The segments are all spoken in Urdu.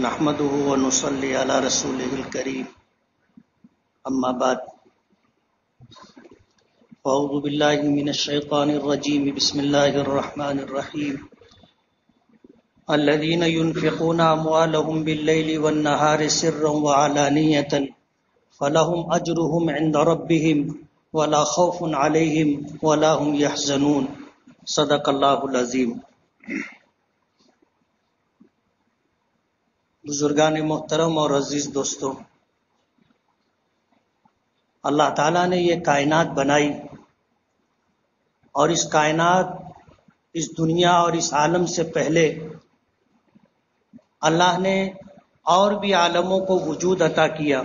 نحمده ونصلي على رسوله الكريم. أما بعد، فأعوذ بالله من الشيطان الرجيم. بسم الله الرحمن الرحيم. الذين ينفقون أموالهم بالليل والنهار سرا وعلانية، فلهم أجرهم عند ربهم ولا خوف عليهم ولا هم يحزنون. صدق الله العظيم. بزرگان محترم اور عزیز دوستوں اللہ تعالیٰ نے یہ کائنات بنائی اور اس کائنات، اس دنیا اور اس عالم سے پہلے اللہ نے اور بھی عالموں کو وجود عطا کیا۔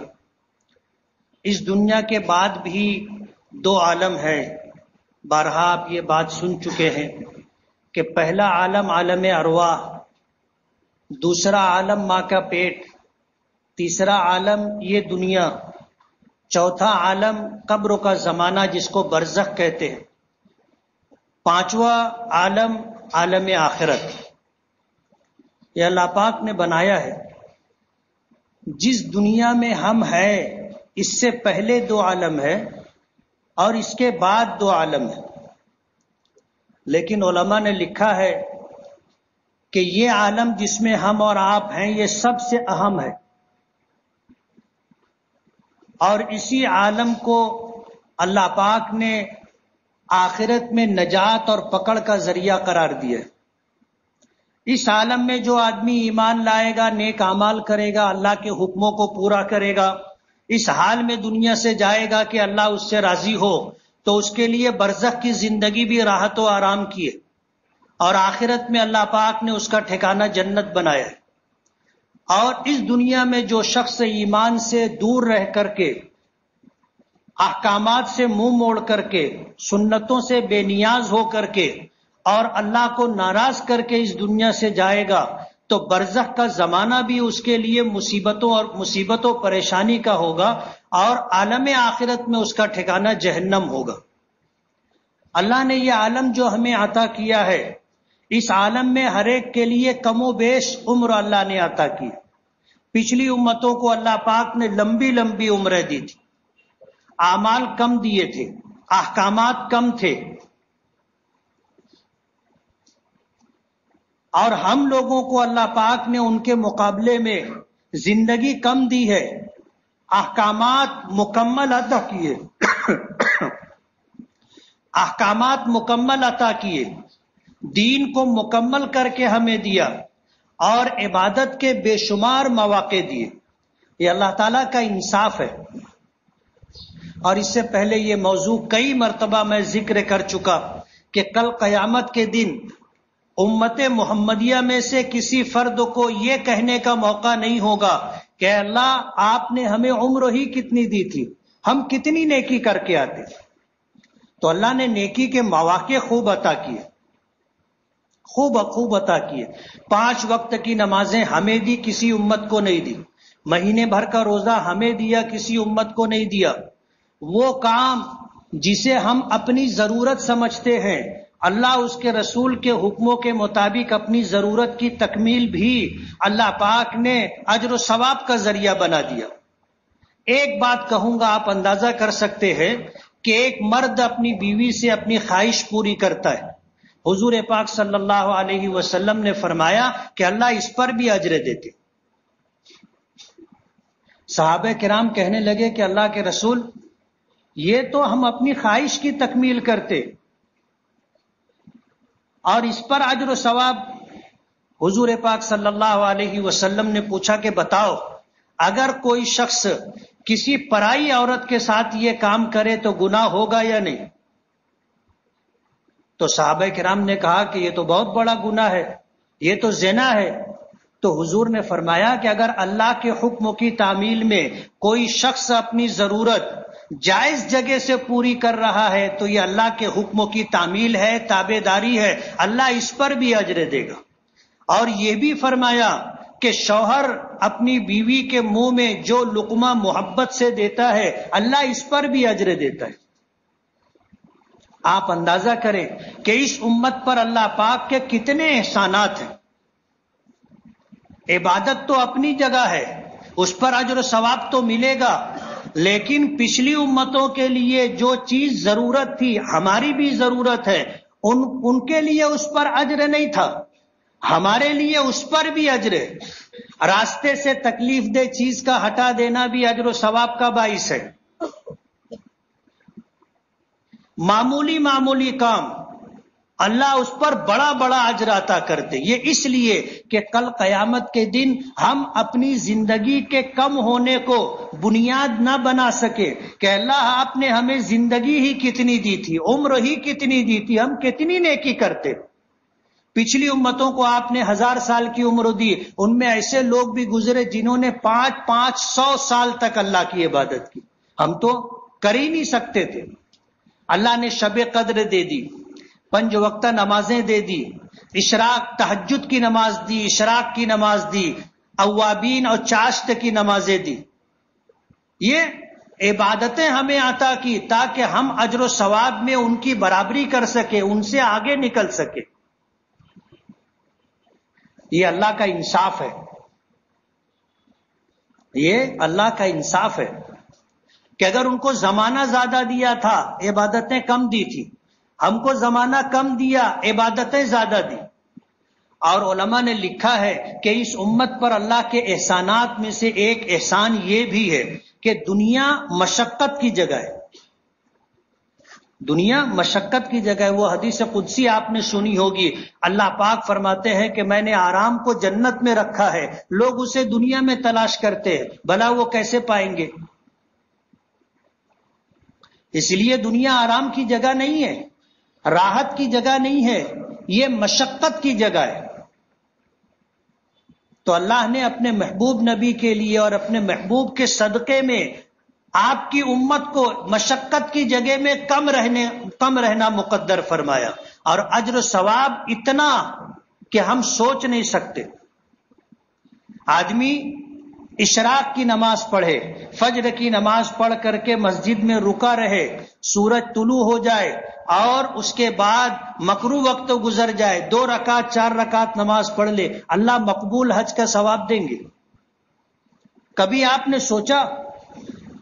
اس دنیا کے بعد بھی دو عالم ہے بارہا آپ یہ بات سن چکے ہیں کہ پہلا عالم عالم ارواح دوسرا عالم ماں کا پیٹ، تیسرا عالم یہ دنیا، چوتھا عالم قبر کا زمانہ جس کو برزخ کہتے ہیں۔ پانچواں عالم عالم آخرت۔ یہ اللہ پاک نے بنایا ہے۔ جس دنیا میں ہم ہیں، اس سے پہلے دو عالم ہے اور اس کے بعد دو عالم ہے لیکن علماء نے لکھا ہے کہ یہ عالم جس میں ہم اور آپ ہیں، یہ سب سے اہم ہے۔ اور اسی عالم کو اللہ پاک نے آخرت میں نجات اور پکڑ کا ذریعہ قرار دیا اس عالم میں جو آدمی ایمان لائے گا، نیک امال کرے گا، اللہ کے حکموں کو پورا کرے گا، اس حال میں دنیا سے جائے گا کہ اللہ اس سے راضی ہو، تو اس کے لیے برزخ کی زندگی بھی راحت و آرام کی ہے۔ اور آخرت میں اللہ پاک نے اس کا ٹھکانہ جنت بنایا ہے۔ اور اس دنیا میں جو شخص ایمان سے دور رہ کر کے، احکامات سے منہ موڑ کر کے، سنتوں سے بے نیاز ہو کر کے اور اللہ کو ناراض کر کے اس دنیا سے جائے گا، تو برزخ کا زمانہ بھی اس کے لیے مصیبتوں اور مصیبتوں پریشانی کا ہوگا اور عالم آخرت میں اس کا ٹھکانہ جہنم ہوگا۔ اللہ نے یہ عالم جو ہمیں عطا کیا ہے اس عالم میں ہر ایک کے لیے کم و بیش عمر اللہ نے عطا کی پچھلی امتوں کو اللہ پاک نے لمبی لمبی عمریں دی تھی۔ اعمال کم دیے تھے، احکامات کم تھے۔ اور ہم لوگوں کو اللہ پاک نے ان کے مقابلے میں زندگی کم دی ہے، احکامات مکمل عطا کیے۔ احکامات مکمل عطا کیے۔ دین کو مکمل کر کے ہمیں دیا اور عبادت کے بے شمار مواقع دیے۔ یہ اللہ تعالیٰ کا انصاف ہے۔ اور اس سے پہلے یہ موضوع کئی مرتبہ میں ذکر کر چکا کہ کل قیامت کے دن امت محمدیہ میں سے کسی فرد کو یہ کہنے کا موقع نہیں ہوگا کہ اللہ، آپ نے ہمیں عمر ہی کتنی دی تھی، ہم کتنی نیکی کر کے آتے۔ تو اللہ نے نیکی کے مواقع خوب عطا کیے۔ خوب خوب عطا کیے۔ پانچ وقت کی نمازیں ہمیں دی، کسی امت کو نہیں دی۔ مہینے بھر کا روزہ ہمیں دیا، کسی امت کو نہیں دیا۔ وہ کام جسے ہم اپنی ضرورت سمجھتے ہیں، اللہ اس کے رسول کے حکموں کے مطابق اپنی ضرورت کی تکمیل بھی اللہ پاک نے اجر و ثواب کا ذریعہ بنا دیا۔ ایک بات کہوں گا، آپ اندازہ کر سکتے ہیں کہ ایک مرد اپنی بیوی سے اپنی خواہش پوری کرتا ہے۔ حضور پاک صلی اللہ علیہ وسلم نے فرمایا کہ اللہ اس پر بھی اجر دیتے۔ صحابہ کرام کہنے لگے کہ اللہ کے رسول، یہ تو ہم اپنی خواہش کی تکمیل کرتے۔ اور اس پر اجر و ثواب حضور پاک صلی اللہ علیہ وسلم نے پوچھا کہ بتاؤ، اگر کوئی شخص کسی پرائی عورت کے ساتھ یہ کام کرے تو گناہ ہوگا یا نہیں؟ تو صحابہ کرام نے کہا کہ یہ تو بہت بڑا گنا ہے، یہ تو زنا ہے۔ تو حضور نے فرمایا کہ اگر اللہ کے حکم کی تعمیل میں کوئی شخص اپنی ضرورت جائز جگہ سے پوری کر رہا ہے تو یہ اللہ کے حکموں کی تعمیل ہے، تابے داری ہے، اللہ اس پر بھی اجر دے گا۔ اور یہ بھی فرمایا کہ شوہر اپنی بیوی کے منہ میں جو لقمہ محبت سے دیتا ہے، اللہ اس پر بھی اجر دیتا ہے۔ آپ اندازہ کریں کہ اس امت پر اللہ پاک کے کتنے احسانات ہیں۔ عبادت تو اپنی جگہ ہے، اس پر اجر و ثواب تو ملے گا، لیکن پچھلی امتوں کے لیے جو چیز ضرورت تھی، ہماری بھی ضرورت ہے، ان ان کے لیے اس پر اجر نہیں تھا۔ ہمارے لیے اس پر بھی اجر راستے سے تکلیف دہ چیز کا ہٹا دینا بھی اجر و ثواب کا باعث ہے۔ معمولی معمولی کام اللہ اس پر بڑا بڑا اجر عطا کرتے یہ اس لیے کہ کل قیامت کے دن ہم اپنی زندگی کے کم ہونے کو بنیاد نہ بنا سکے کہ اللہ آپ نے ہمیں زندگی ہی کتنی دی تھی، عمر ہی کتنی دی تھی، ہم کتنی نیکی کرتے۔ پچھلی امتوں کو آپ نے ہزار سال کی عمر دی، ان میں ایسے لوگ بھی گزرے جنہوں نے پانچ پانچ سو سال تک اللہ کی عبادت کی۔ ہم تو کر ہی نہیں سکتے تھے۔ اللہ نے شب قدر دے دی، پنج وقت نمازیں دے دی، اشراق تحجد کی نماز دی، اشراق کی نماز دی، اوابین اور چاشت کی نمازیں دی۔ یہ عبادتیں ہمیں آتا کی تاکہ ہم اجر و ثواب میں ان کی برابری کر سکے، ان سے آگے نکل سکے۔ یہ اللہ کا انصاف ہے۔ یہ اللہ کا انصاف ہے۔ کہ اگر ان کو زمانہ زیادہ دیا تھا، عبادتیں کم دی تھی۔ ہم کو زمانہ کم دیا، عبادتیں زیادہ دی۔ اور علماء نے لکھا ہے کہ اس امت پر اللہ کے احسانات میں سے ایک احسان یہ بھی ہے کہ دنیا مشقت کی جگہ ہے۔ دنیا مشقت کی جگہ ہے۔ وہ حدیث قدسی آپ نے سنی ہوگی۔ اللہ پاک فرماتے ہیں کہ میں نے آرام کو جنت میں رکھا ہے۔ لوگ اسے دنیا میں تلاش کرتے ہیں۔ بھلا وہ کیسے پائیں گے؟ اس لیے دنیا آرام کی جگہ نہیں ہے، راحت کی جگہ نہیں ہے، یہ مشقت کی جگہ ہے۔ تو اللہ نے اپنے محبوب نبی کے لیے اور اپنے محبوب کے صدقے میں آپ کی امت کو مشقت کی جگہ میں کم رہنے، کم رہنا مقدر فرمایا۔ اور اجر ثواب اتنا کہ ہم سوچ نہیں سکتے۔ آدمی اشراق کی نماز پڑھے، فجر کی نماز پڑھ کر کے مسجد میں رکا رہے، سورج طلوع ہو جائے اور اس کے بعد مکرو وقت گزر جائے، دو رکعت، چار رکعت نماز پڑھ لے، اللہ مقبول حج کا ثواب دیں گے۔ کبھی آپ نے سوچا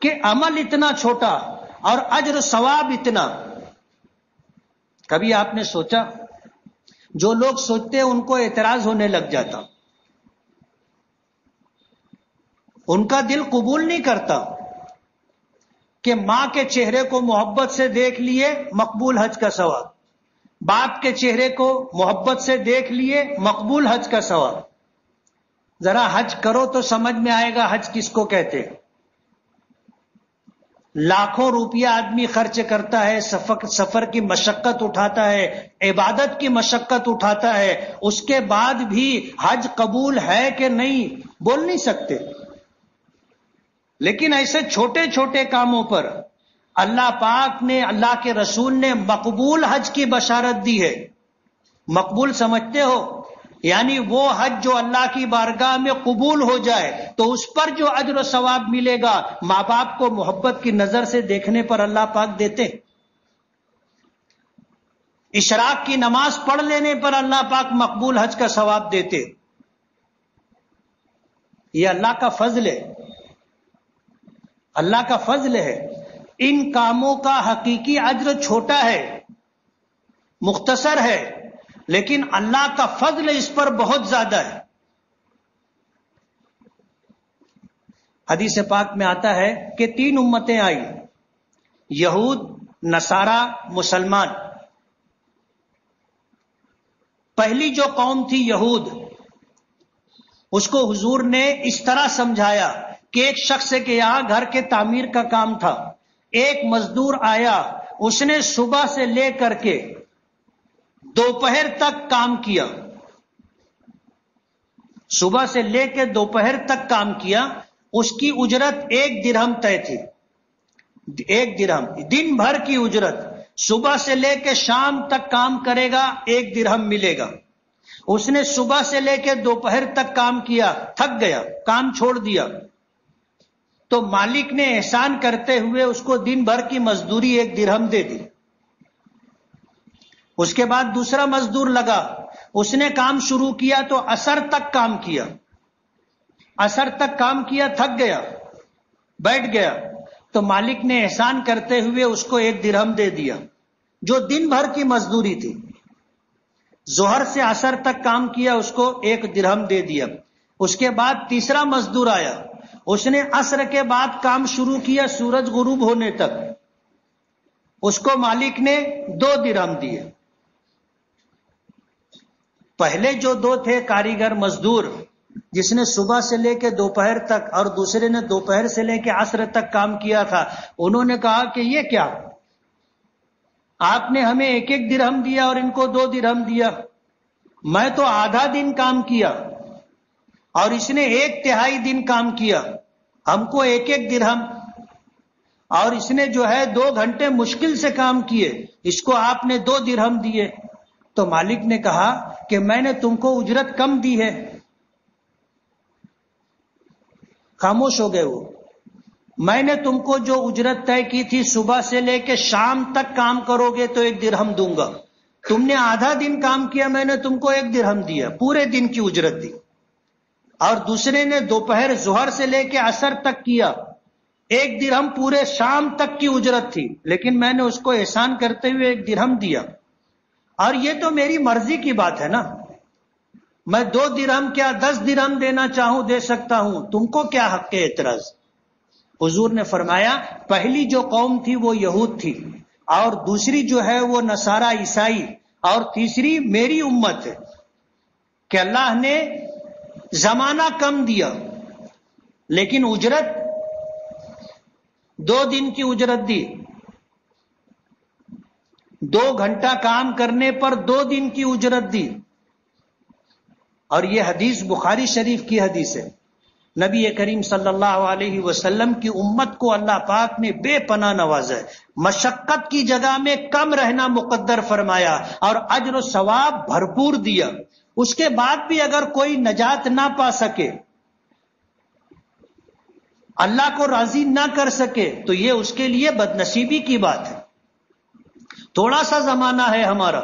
کہ عمل اتنا چھوٹا اور اجر ثواب اتنا؟ کبھی آپ نے سوچا؟ جو لوگ سوچتے ان کو اعتراض ہونے لگ جاتا۔ ان کا دل قبول نہیں کرتا کہ ماں کے چہرے کو محبت سے دیکھ لیے مقبول حج کا ثواب، باپ کے چہرے کو محبت سے دیکھ لیے مقبول حج کا ثواب۔ ذرا حج کرو تو سمجھ میں آئے گا حج کس کو کہتے لاکھوں روپیہ آدمی خرچ کرتا ہے سفر سفر کی مشقت اٹھاتا ہے، عبادت کی مشقت اٹھاتا ہے، اس کے بعد بھی حج قبول ہے کہ نہیں، بول نہیں سکتے۔ لیکن ایسے چھوٹے چھوٹے کاموں پر اللہ پاک نے اللہ کے رسول نے مقبول حج کی بشارت دی ہے۔ مقبول سمجھتے ہو؟ یعنی وہ حج جو اللہ کی بارگاہ میں قبول ہو جائے تو اس پر جو اجر و ثواب ملے گا، ماں باپ کو محبت کی نظر سے دیکھنے پر اللہ پاک دیتے اشراق کی نماز پڑھ لینے پر اللہ پاک مقبول حج کا ثواب دیتے۔ یہ اللہ کا فضل ہے۔ اللہ کا فضل ہے۔ ان کاموں کا حقیقی اجر چھوٹا ہے، مختصر ہے، لیکن اللہ کا فضل اس پر بہت زیادہ ہے۔ حدیث پاک میں آتا ہے کہ تین امتیں آئی یہود، نصارہ، مسلمان۔ پہلی جو قوم تھی یہود، اس کو حضور نے اس طرح سمجھایا۔ کہ ایک شخص کے یہاں گھر کے تعمیر کا کام تھا۔ ایک مزدور آیا، اس نے صبح سے لے کر کے دوپہر تک کام کیا۔ صبح سے لے کے دوپہر تک کام کیا، اس کی اجرت ایک درہم طے تھی۔ ایک درہم، دن بھر کی اجرت۔ صبح سے لے کے شام تک کام کرے گا، ایک درہم ملے گا۔ اس نے صبح سے لے کے دوپہر تک کام کیا، تھک گیا، کام چھوڑ دیا۔ تو مالک نے احسان کرتے ہوئے اس کو دن بھر کی مزدوری ایک درہم دے دی۔ اس کے بعد دوسرا مزدور لگا۔ اس نے کام شروع کیا تو اثر تک کام کیا۔ اثر تک کام کیا، تھک گیا، بیٹھ گیا۔ تو مالک نے احسان کرتے ہوئے اس کو ایک درہم دے دیا، جو دن بھر کی مزدوری تھی۔ زہر سے اثر تک کام کیا، اس کو ایک درہم دے دیا۔ اس کے بعد تیسرا مزدور آیا۔ اس نے اثر کے بعد کام شروع کیا سورج غروب ہونے تک۔ اس کو مالک نے دو درہم دیے۔ پہلے جو دو تھے کاریگر مزدور، جس نے صبح سے لے کے دوپہر تک اور دوسرے نے دوپہر سے لے کے عصر تک کام کیا تھا، انہوں نے کہا کہ یہ کیا؟ آپ نے ہمیں ایک ایک درہم دیا اور ان کو دو درہم دیا۔ میں تو آدھا دن کام کیا۔ اور اس نے ایک تہائی دن کام کیا۔ ہم کو ایک ایک درہم۔ اور اس نے جو ہے دو گھنٹے مشکل سے کام کیے۔ اس کو آپ نے دو درہم دیے۔ تو مالک نے کہا کہ میں نے تم کو اجرت کم دی ہے۔ خاموش ہو گئے وہ۔ میں نے تم کو جو اجرت طے کی تھی صبح سے لے کے شام تک کام کرو گے تو ایک درہم دوں گا۔ تم نے آدھا دن کام کیا، میں نے تم کو ایک درہم دیا۔ پورے دن کی اجرت دی۔ اور دوسرے نے دوپہر زہر سے لے کے اثر تک کیا۔ ایک درہم پورے شام تک کی اجرت تھی، لیکن میں نے اس کو احسان کرتے ہوئے ایک درہم دیا۔ اور یہ تو میری مرضی کی بات ہے نا۔ میں دو درہم کیا، دس درہم دینا چاہوں، دے سکتا ہوں۔ تم کو کیا حق کے اعتراض؟ حضور نے فرمایا، پہلی جو قوم تھی وہ یہود تھی، اور دوسری جو ہے وہ نصارہ عیسائی، اور تیسری میری امت ہے۔ کہ اللہ نے زمانہ کم دیا، لیکن اجرت دو دن کی اجرت دی۔ دو گھنٹہ کام کرنے پر دو دن کی اجرت دی۔ اور یہ حدیث بخاری شریف کی حدیث ہے۔ نبی کریم صلی اللہ علیہ وسلم کی امت کو اللہ پاک نے بے پناہ نوازا مشقت کی جگہ میں کم رہنا مقدر فرمایا اور اجر و ثواب بھرپور دیا۔ اس کے بعد بھی اگر کوئی نجات نہ پا سکے، اللہ کو راضی نہ کر سکے، تو یہ اس کے لیے بد نصیبی کی بات ہے۔ تھوڑا سا زمانہ ہے ہمارا۔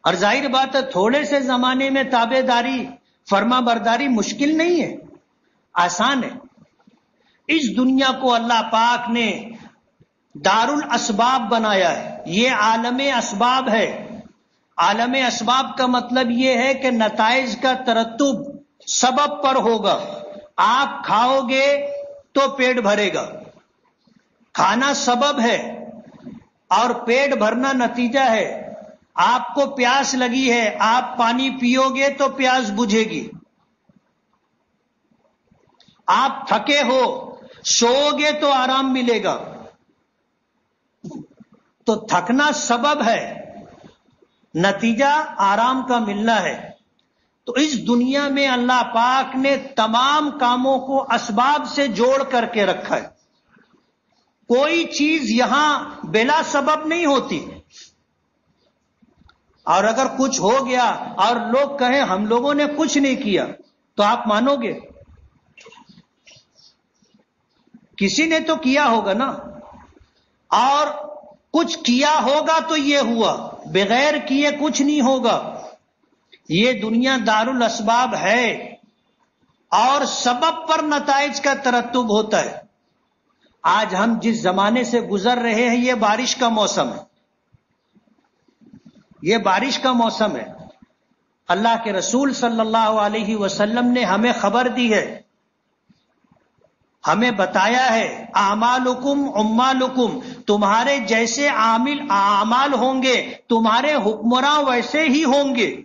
اور ظاہر بات ہے، تھوڑے سے زمانے میں تابے داری فرما برداری مشکل نہیں ہے، آسان ہے۔ اس دنیا کو اللہ پاک نے دار الاسباب بنایا ہے۔ یہ عالم اسباب ہے۔ عالم اسباب کا مطلب یہ ہے کہ نتائج کا ترتب سبب پر ہوگا۔ آپ کھاؤ گے تو پیٹ بھرے گا۔ کھانا سبب ہے اور پیٹ بھرنا نتیجہ ہے۔ آپ کو پیاس لگی ہے، آپ پانی پیو گے تو پیاس بجھے گی۔ آپ تھکے ہو، سو گے تو آرام ملے گا۔ تو تھکنا سبب ہے۔ نتیجہ آرام کا ملنا ہے۔ تو اس دنیا میں اللہ پاک نے تمام کاموں کو اسباب سے جوڑ کر کے رکھا ہے۔ کوئی چیز یہاں بلا سبب نہیں ہوتی۔ اور اگر کچھ ہو گیا اور لوگ کہیں ہم لوگوں نے کچھ نہیں کیا، تو آپ مانو گے؟ کسی نے تو کیا ہوگا نا؟ اور کچھ کیا ہوگا تو یہ ہوا، بغیر کیے کچھ نہیں ہوگا۔ یہ دنیا دار الاسباب ہے اور سبب پر نتائج کا ترتب ہوتا ہے۔ آج ہم جس زمانے سے گزر رہے ہیں، یہ بارش کا موسم ہے۔ یہ بارش کا موسم ہے۔ اللہ کے رسول صلی اللہ علیہ وسلم نے ہمیں خبر دی ہے۔ ہمیں بتایا ہے، اعمالکم امالکم تمہارے جیسے عامل، اعمال ہوں گے، تمہارے حکمراں ویسے ہی ہوں گے۔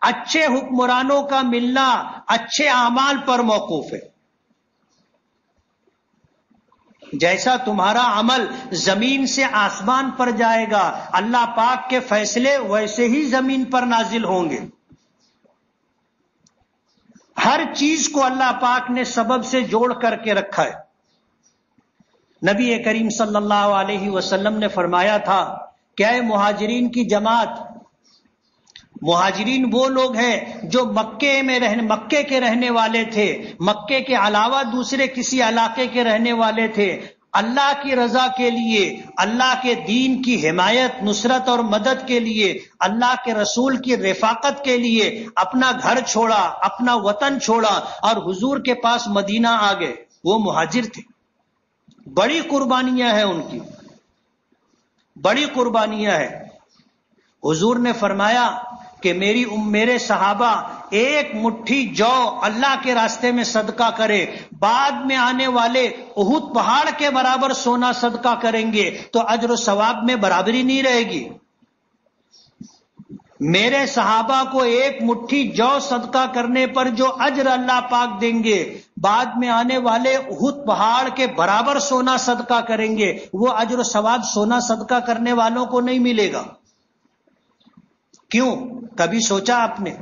اچھے حکمرانوں کا ملنا اچھے اعمال پر موقوف ہے۔ جیسا تمہارا عمل زمین سے آسمان پر جائے گا، اللہ پاک کے فیصلے ویسے ہی زمین پر نازل ہوں گے۔ ہر چیز کو اللہ پاک نے سبب سے جوڑ کر کے رکھا ہے۔ نبی کریم صلی اللہ علیہ وسلم نے فرمایا تھا کیا مہاجرین کی جماعت، مہاجرین وہ لوگ ہیں جو مکے میں رہنے مکے کے رہنے والے تھے، مکے کے علاوہ دوسرے کسی علاقے کے رہنے والے تھے۔ اللہ کی رضا کے لیے، اللہ کے دین کی حمایت، نصرت اور مدد کے لیے، اللہ کے رسول کی رفاقت کے لیے اپنا گھر چھوڑا، اپنا وطن چھوڑا اور حضور کے پاس مدینہ آ گئے۔ وہ مہاجر تھے۔ بڑی قربانیاں ہیں ان کی۔ بڑی قربانیاں ہیں۔ حضور نے فرمایا کہ میری میرے صحابہ ایک مٹھی جو اللہ کے راستے میں صدقہ کرے، بعد میں آنے والے اہد پہاڑ کے برابر سونا صدقہ کریں گے، تو اجر و ثواب میں برابری نہیں رہے گی۔ میرے صحابہ کو ایک مٹھی جو صدقہ کرنے پر جو اجر اللہ پاک دیں گے، بعد میں آنے والے اہد پہاڑ کے برابر سونا صدقہ کریں گے، وہ اجر و ثواب سونا صدقہ کرنے والوں کو نہیں ملے گا۔ کیوں؟ کبھی سوچا آپ نے؟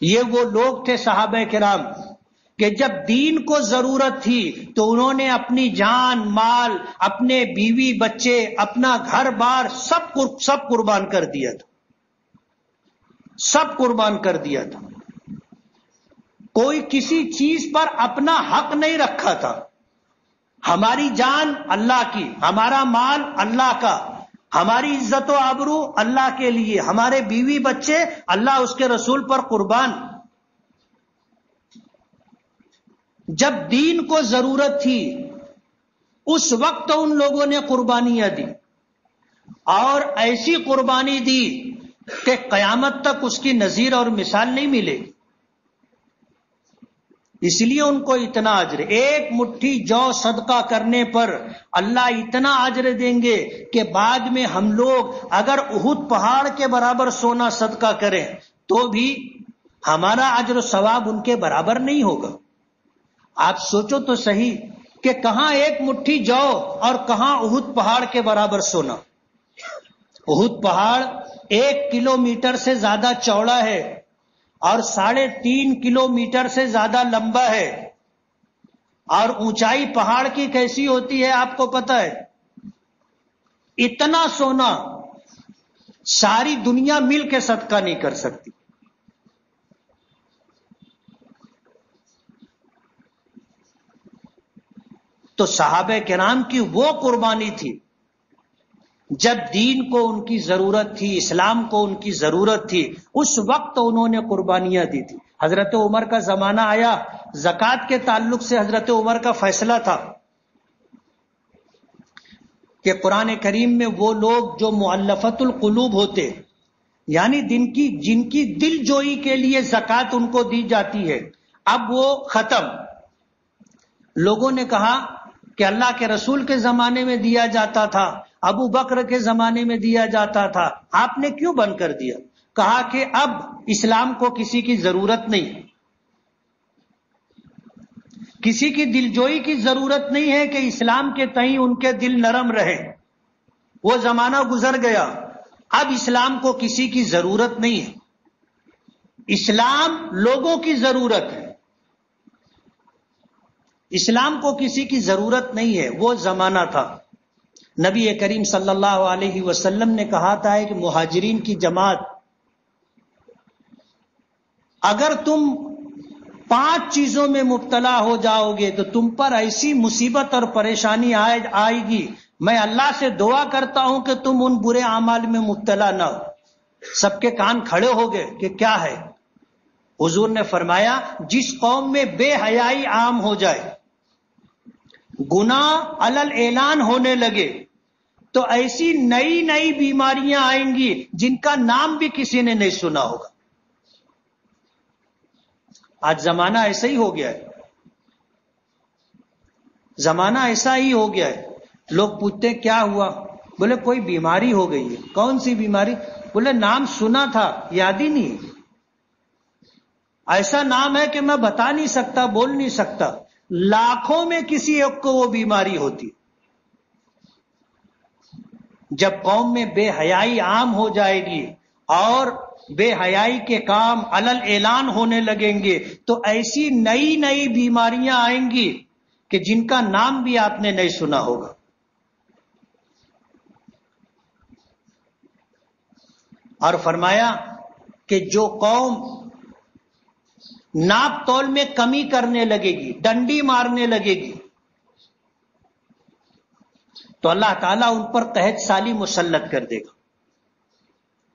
یہ وہ لوگ تھے صحابہ کرام کہ جب دین کو ضرورت تھی تو انہوں نے اپنی جان، مال، اپنے بیوی بچے، اپنا گھر بار سب سب قربان کر دیا تھا۔ سب قربان کر دیا تھا۔ کوئی کسی چیز پر اپنا حق نہیں رکھا تھا۔ ہماری جان اللہ کی، ہمارا مال اللہ کا۔ ہماری عزت و آبرو اللہ کے لیے، ہمارے بیوی بچے، اللہ اس کے رسول پر قربان۔ جب دین کو ضرورت تھی، اس وقت ان لوگوں نے قربانیاں دی۔ اور ایسی قربانی دی کہ قیامت تک اس کی نظیر اور مثال نہیں ملے گی۔ اس لیے ان کو اتنا اجر ایک مٹھی جو صدقہ کرنے پر اللہ اتنا اجر دیں گے کہ بعد میں ہم لوگ اگر اہد پہاڑ کے برابر سونا صدقہ کریں تو بھی ہمارا اجر و ثواب ان کے برابر نہیں ہوگا۔ آپ سوچو تو صحیح کہ کہاں ایک مٹھی جو اور کہاں اہد پہاڑ کے برابر سونا۔ اہد پہاڑ ایک کلو میٹر سے زیادہ چوڑا ہے۔ اور ساڑھے تین کلو میٹر سے زیادہ لمبا ہے اور اونچائی پہاڑ کی کیسی ہوتی ہے آپ کو پتا ہے؟ اتنا سونا ساری دنیا مل کے صدقہ نہیں کر سکتی۔ تو صحابہ کرام کی وہ قربانی تھی۔ جب دین کو ان کی ضرورت تھی، اسلام کو ان کی ضرورت تھی، اس وقت انہوں نے قربانیاں دی تھی۔ حضرت عمر کا زمانہ آیا، زکوٰۃ کے تعلق سے حضرت عمر کا فیصلہ تھا کہ قرآن کریم میں وہ لوگ جو معلفت القلوب ہوتے یعنی دن کی، جن کی دل جوئی کے لیے زکوٰۃ ان کو دی جاتی ہے۔ اب وہ ختم۔ لوگوں نے کہا کہ اللہ کے رسول کے زمانے میں دیا جاتا تھا۔ ابو بکر کے زمانے میں دیا جاتا تھا۔ آپ نے کیوں بند کر دیا؟ کہا کہ اب اسلام کو کسی کی ضرورت نہیں۔ کسی کی دل جوئی کی ضرورت نہیں ہے کہ اسلام کے تئیں ان کے دل نرم رہے۔ وہ زمانہ گزر گیا۔ اب اسلام کو کسی کی ضرورت نہیں ہے۔ اسلام لوگوں کی ضرورت ہے۔ اسلام کو کسی کی ضرورت نہیں ہے۔ وہ زمانہ تھا۔ نبی کریم صلی اللہ علیہ وسلم نے کہا تھا کہ مہاجرین کی جماعت، اگر تم پانچ چیزوں میں مبتلا ہو جاؤ گے تو تم پر ایسی مصیبت اور پریشانی آئے گی۔ میں اللہ سے دعا کرتا ہوں کہ تم ان برے اعمال میں مبتلا نہ ہو۔ سب کے کان کھڑے ہو گئے کہ کیا ہے؟ حضور نے فرمایا، جس قوم میں بے حیائی عام ہو جائے گنا الل اعلان ہونے لگے تو ایسی نئی نئی بیماریاں آئیں گی جن کا نام بھی کسی نے نہیں سنا ہوگا۔ آج زمانہ ایسا ہی ہو گیا ہے۔ زمانہ ایسا ہی ہو گیا ہے۔ لوگ پوچھتے کیا ہوا؟ بولے کوئی بیماری ہو گئی ہے۔ کون سی بیماری؟ بولے نام سنا تھا، یاد ہی نہیں۔ ایسا نام ہے کہ میں بتا نہیں سکتا، بول نہیں سکتا۔ لاکھوں میں کسی ایک کو وہ بیماری ہوتی۔ جب قوم میں بے حیائی عام ہو جائے گی اور بے حیائی کے کام الل اعلان ہونے لگیں گے، تو ایسی نئی نئی بیماریاں آئیں گی کہ جن کا نام بھی آپ نے نہیں سنا ہوگا۔ اور فرمایا کہ جو قوم ناپ تول میں کمی کرنے لگے گی، ڈنڈی مارنے لگے گی تو اللہ تعالیٰ ان پر قحط سالی مسلط کر دے گا۔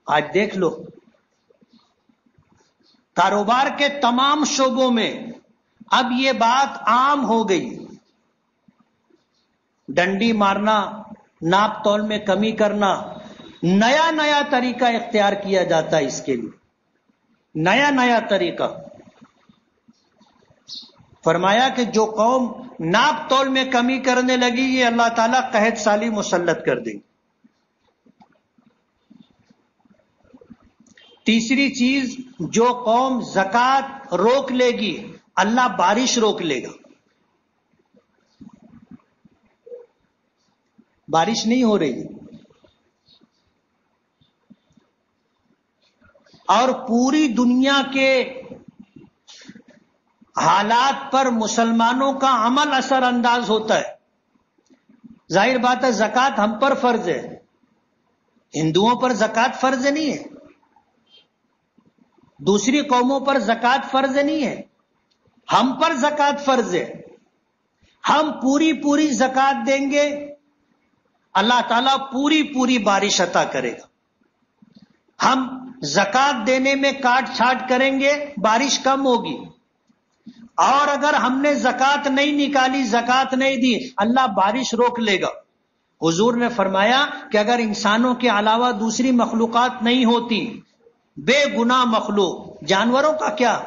آج دیکھ لو، کاروبار کے تمام شعبوں میں اب یہ بات عام ہو گئی۔ ڈنڈی مارنا، ناپ تول میں کمی کرنا، نیا نیا طریقہ اختیار کیا جاتا ہے اس کے لیے۔ نیا نیا طریقہ۔ فرمایا کہ جو قوم ناپ تول میں کمی کرنے لگی، یہ اللہ تعالیٰ قحط سالی مسلط کر دیں۔ تیسری چیز، جو قوم زکات روک لے گی، اللہ بارش روک لے گا۔ بارش نہیں ہو رہی۔ اور پوری دنیا کے حالات پر مسلمانوں کا عمل اثر انداز ہوتا ہے۔ ظاہر بات ہے زکات ہم پر فرض ہے۔ ہندوؤں پر زکات فرض نہیں ہے۔ دوسری قوموں پر زکات فرض نہیں ہے۔ ہم پر زکات فرض ہے۔ ہم پوری پوری زکات دیں گے۔ اللہ تعالیٰ پوری پوری بارش عطا کرے گا۔ ہم زکات دینے میں کاٹ چھاٹ کریں گے، بارش کم ہوگی۔ اور اگر ہم نے زکات نہیں نکالی زکات نہیں دی، اللہ بارش روک لے گا۔ حضور نے فرمایا کہ اگر انسانوں کے علاوہ دوسری مخلوقات نہیں ہوتی، بے گنا مخلوق، جانوروں کا کیا؟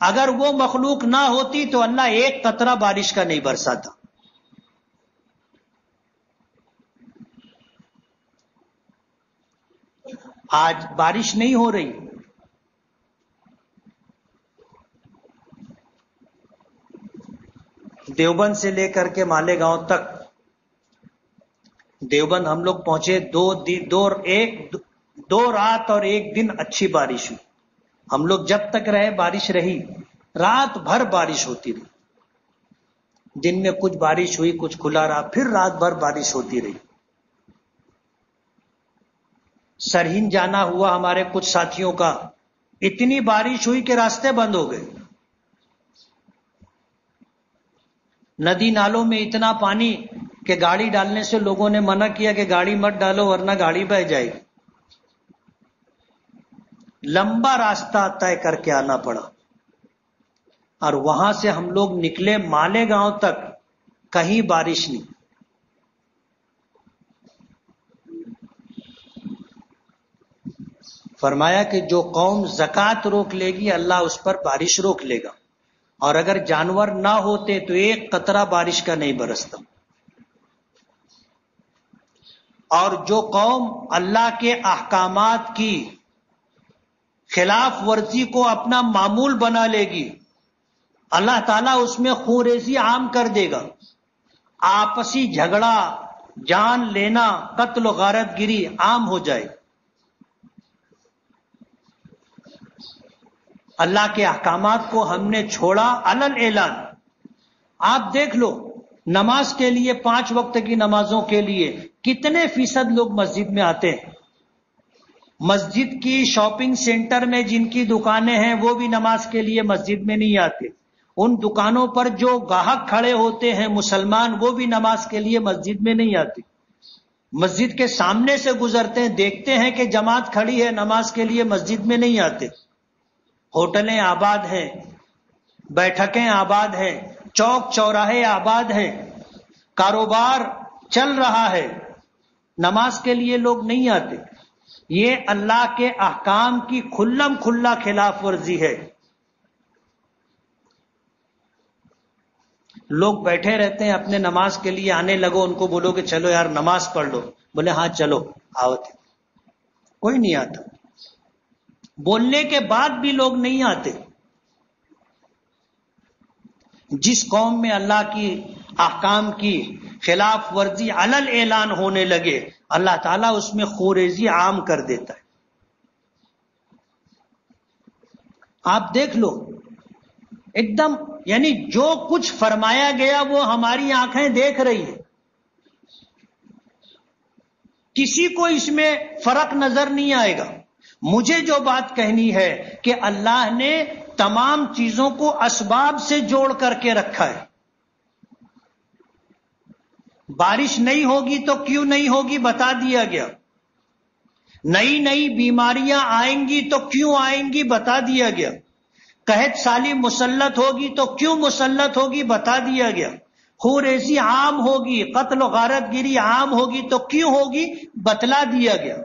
اگر وہ مخلوق نہ ہوتی تو اللہ ایک قطرہ بارش کا نہیں برساتا۔ آج بارش نہیں ہو رہی۔ دیوبند سے لے کر کے مالے گاؤں تک۔ دیوبند ہم لوگ پہنچے دو دو ایک، دو رات اور ایک دن اچھی بارش ہوئی۔ ہم لوگ جب تک رہے بارش رہی، رات بھر بارش ہوتی رہی۔ دن میں کچھ بارش ہوئی، کچھ کھلا رہا، پھر رات بھر بارش ہوتی رہی۔ سرہند جانا ہوا ہمارے کچھ ساتھیوں کا۔ اتنی بارش ہوئی کہ راستے بند ہو گئے۔ ندی نالوں میں اتنا پانی کہ گاڑی ڈالنے سے لوگوں نے منع کیا کہ گاڑی مت ڈالو ورنہ گاڑی بہ جائے گی۔ لمبا راستہ طے کر کے آنا پڑا۔ اور وہاں سے ہم لوگ نکلے مالے گاؤں تک، کہیں بارش نہیں۔ فرمایا کہ جو قوم زکات روک لے گی، اللہ اس پر بارش روک لے گا۔ اور اگر جانور نہ ہوتے تو ایک قطرہ بارش کا نہیں برستا۔ اور جو قوم اللہ کے احکامات کی خلاف ورزی کو اپنا معمول بنا لے گی، اللہ تعالیٰ اس میں خوریزی عام کر دے گا۔ آپسی جھگڑا، جان لینا، قتل و غارت گری عام ہو جائے۔ اللہ کے احکامات کو ہم نے چھوڑا الل اعلان۔ آپ دیکھ لو، نماز کے لیے، پانچ وقت کی نمازوں کے لیے کتنے فیصد لوگ مسجد میں آتے ہیں؟ مسجد کی شاپنگ سینٹر میں جن کی دکانیں ہیں، وہ بھی نماز کے لیے مسجد میں نہیں آتے۔ ان دکانوں پر جو گاہک کھڑے ہوتے ہیں، مسلمان، وہ بھی نماز کے لیے مسجد میں نہیں آتے۔ مسجد کے سامنے سے گزرتے ہیں، دیکھتے ہیں کہ جماعت کھڑی ہے، نماز کے لیے مسجد میں نہیں آتے۔ ہوٹلیں آباد ہیں، بیٹھکیں آباد ہیں، چوک چوراہے آباد ہیں، کاروبار چل رہا ہے۔ نماز کے لیے لوگ نہیں آتے۔ یہ اللہ کے احکام کی کھلم کھلا خلاف ورزی ہے۔ لوگ بیٹھے رہتے ہیں، اپنے نماز کے لیے آنے لگو، ان کو بولو کہ چلو یار نماز پڑھ لو۔ بولے ہاں چلو، آؤ کوئی نہیں آتا۔ بولنے کے بعد بھی لوگ نہیں آتے۔ جس قوم میں اللہ کی احکام کی خلاف ورزی علل اعلان ہونے لگے، اللہ تعالیٰ اس میں خوریزی عام کر دیتا ہے۔ آپ دیکھ لو، ایک دم یعنی جو کچھ فرمایا گیا وہ ہماری آنکھیں دیکھ رہی ہیں۔ کسی کو اس میں فرق نظر نہیں آئے گا۔ مجھے جو بات کہنی ہے کہ اللہ نے تمام چیزوں کو اسباب سے جوڑ کر کے رکھا ہے۔ بارش نہیں ہوگی تو کیوں نہیں ہوگی بتا دیا گیا۔ نئی نئی بیماریاں آئیں گی تو کیوں آئیں گی بتا دیا گیا۔ قحط سالی مسلط ہوگی تو کیوں مسلط ہوگی بتا دیا گیا۔ خوریزی عام ہوگی، قتل و غارت گیری عام ہوگی تو کیوں ہوگی بتلا دیا گیا۔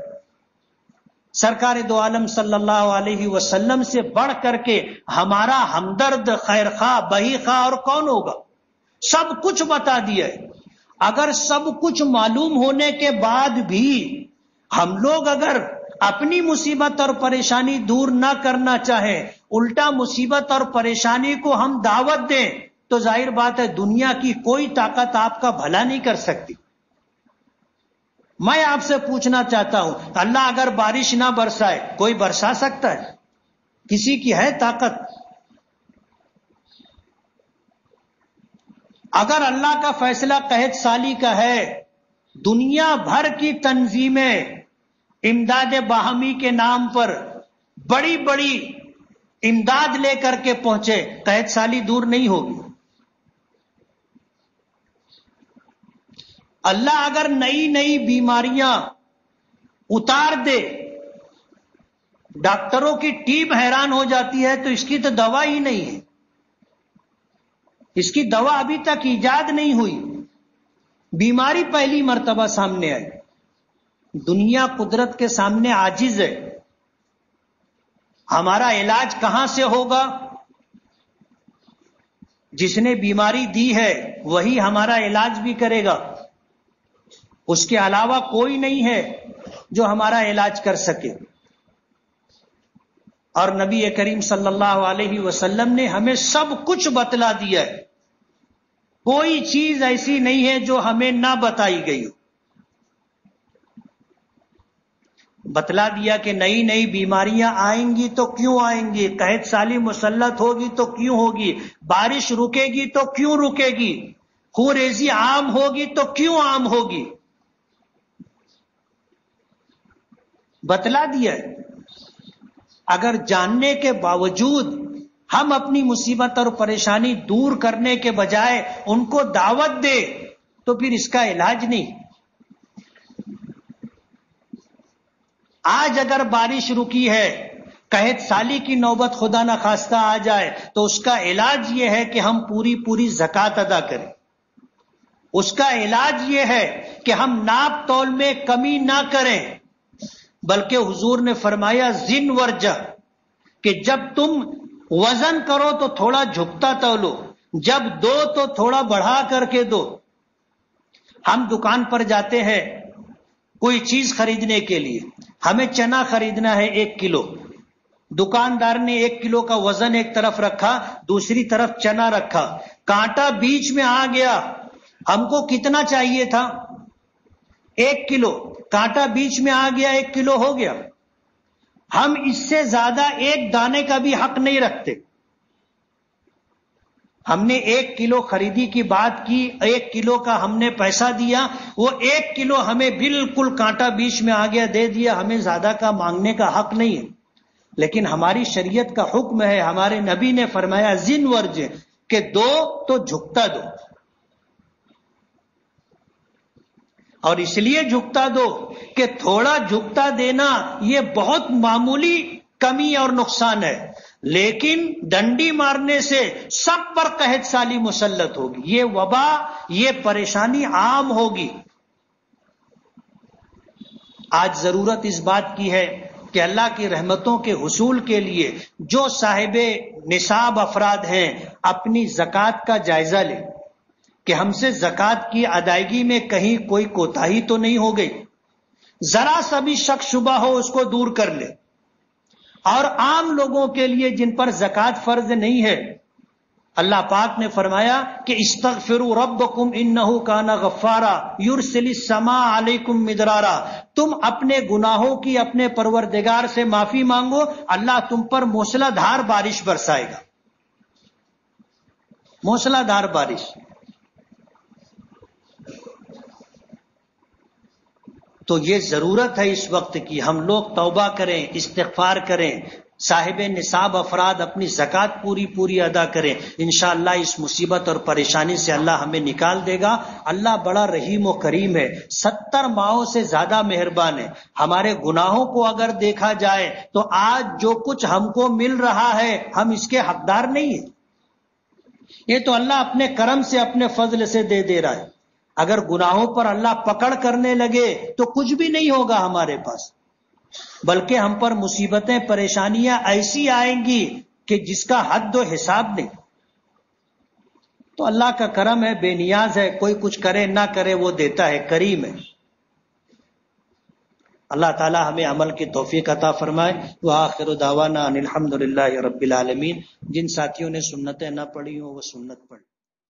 سرکار دو عالم صلی اللہ علیہ وسلم سے بڑھ کر کے ہمارا ہمدرد خیر خواہ بہی خواہ اور کون ہوگا؟ سب کچھ بتا دیا ہے۔ اگر سب کچھ معلوم ہونے کے بعد بھی ہم لوگ اگر اپنی مصیبت اور پریشانی دور نہ کرنا چاہیں، الٹا مصیبت اور پریشانی کو ہم دعوت دیں، تو ظاہر بات ہے دنیا کی کوئی طاقت آپ کا بھلا نہیں کر سکتی۔ میں آپ سے پوچھنا چاہتا ہوں، اللہ اگر بارش نہ برسائے، کوئی برسا سکتا ہے؟ کسی کی ہے طاقت؟ اگر اللہ کا فیصلہ قحط سالی کا ہے، دنیا بھر کی تنظیمیں امداد باہمی کے نام پر بڑی بڑی امداد لے کر کے پہنچے، قحط سالی دور نہیں ہوگی۔ اللہ اگر نئی نئی بیماریاں اتار دے، ڈاکٹروں کی ٹیم حیران ہو جاتی ہے تو اس کی تو دوا ہی نہیں ہے۔ اس کی دوا ابھی تک ایجاد نہیں ہوئی۔ بیماری پہلی مرتبہ سامنے آئی۔ دنیا قدرت کے سامنے آجز ہے۔ ہمارا علاج کہاں سے ہوگا؟ جس نے بیماری دی ہے، وہی ہمارا علاج بھی کرے گا۔ اس کے علاوہ کوئی نہیں ہے جو ہمارا علاج کر سکے۔ اور نبی کریم صلی اللہ علیہ وسلم نے ہمیں سب کچھ بتلا دیا ہے۔ کوئی چیز ایسی نہیں ہے جو ہمیں نہ بتائی گئی ہو۔ بتلا دیا کہ نئی نئی بیماریاں آئیں گی تو کیوں آئیں گی؟ قحط سالی مسلط ہوگی تو کیوں ہوگی؟ بارش رکے گی تو کیوں رکے گی؟ خوریزی عام ہوگی تو کیوں عام ہوگی؟ بتلا دیا اگر جاننے کے باوجود ہم اپنی مصیبت اور پریشانی دور کرنے کے بجائے ان کو دعوت دے، تو پھر اس کا علاج نہیں۔ آج اگر بارش رکی ہے، قحط سالی کی نوبت خدا نہ خواستہ آ جائے، تو اس کا علاج یہ ہے کہ ہم پوری پوری زکات ادا کریں۔ اس کا علاج یہ ہے کہ ہم ناپ تول میں کمی نہ کریں۔ بلکہ حضور نے فرمایا، زن ورجہ، کہ جب تم وزن کرو تو تھوڑا جھکتا تولو، جب دو تو تھوڑا بڑھا کر کے دو۔ ہم دکان پر جاتے ہیں کوئی چیز خریدنے کے لیے۔ ہمیں چنا خریدنا ہے ایک کلو۔ دکاندار نے ایک کلو کا وزن ایک طرف رکھا، دوسری طرف چنا رکھا۔ کانٹا بیچ میں آ گیا۔ ہم کو کتنا چاہیے تھا؟ ایک کلو، کانٹا بیچ میں آ گیا، ایک کلو ہو گیا۔ ہم اس سے زیادہ ایک دانے کا بھی حق نہیں رکھتے۔ ہم نے ایک کلو خریدی کی بات کی، ایک کلو کا ہم نے پیسہ دیا، وہ ایک کلو ہمیں بالکل کانٹا بیچ میں آ گیا، دے دیا۔ ہمیں زیادہ کا مانگنے کا حق نہیں ہے۔ لیکن ہماری شریعت کا حکم ہے، ہمارے نبی نے فرمایا، زن ورج کہ دو تو جھکتا دو۔ اور اس لیے جھکتا دو کہ تھوڑا جھکتا دینا یہ بہت معمولی کمی اور نقصان ہے۔ لیکن ڈنڈی مارنے سے سب پر قحط سالی مسلط ہوگی۔ یہ وبا، یہ پریشانی عام ہوگی۔ آج ضرورت اس بات کی ہے کہ اللہ کی رحمتوں کے حصول کے لیے جو صاحب نصاب افراد ہیں اپنی زکات کا جائزہ لیں۔ کہ ہم سے زکات کی ادائیگی میں کہیں کوئی کوتا ہی تو نہیں ہو گئی۔ ذرا سا بھی شک شبہ ہو اس کو دور کر لے۔ اور عام لوگوں کے لیے جن پر زکات فرض نہیں ہے، اللہ پاک نے فرمایا کہ استغفروا ربکم انہو کانا غفارا یورسلی سما علیکم مدرارا۔ تم اپنے گناہوں کی اپنے پروردگار سے معافی مانگو، اللہ تم پر موسلا دھار بارش برسائے گا۔ موسلا دھار بارش۔ تو یہ ضرورت ہے اس وقت کی ہم لوگ توبہ کریں، استغفار کریں، صاحب نصاب افراد اپنی زکوٰۃ پوری پوری ادا کریں۔ انشاءاللہ اس مصیبت اور پریشانی سے اللہ ہمیں نکال دے گا۔ اللہ بڑا رحیم و کریم ہے۔ ستر ماہوں سے زیادہ مہربان ہے۔ ہمارے گناہوں کو اگر دیکھا جائے تو آج جو کچھ ہم کو مل رہا ہے، ہم اس کے حقدار نہیں ہیں۔ یہ تو اللہ اپنے کرم سے، اپنے فضل سے دے دے رہا ہے۔ اگر گناہوں پر اللہ پکڑ کرنے لگے تو کچھ بھی نہیں ہوگا ہمارے پاس۔ بلکہ ہم پر مصیبتیں، پریشانیاں ایسی آئیں گی کہ جس کا حد و حساب نہیں۔ تو اللہ کا کرم ہے، بے نیاز ہے، کوئی کچھ کرے نہ کرے وہ دیتا ہے، کریم ہے۔ اللہ تعالی ہمیں عمل کی توفیق عطا فرمائے۔ وہ آخر داوانا الحمد للہ رب العالمین۔ جن ساتھیوں نے سنتیں نہ پڑھی ہوں، وہ سنت پڑھ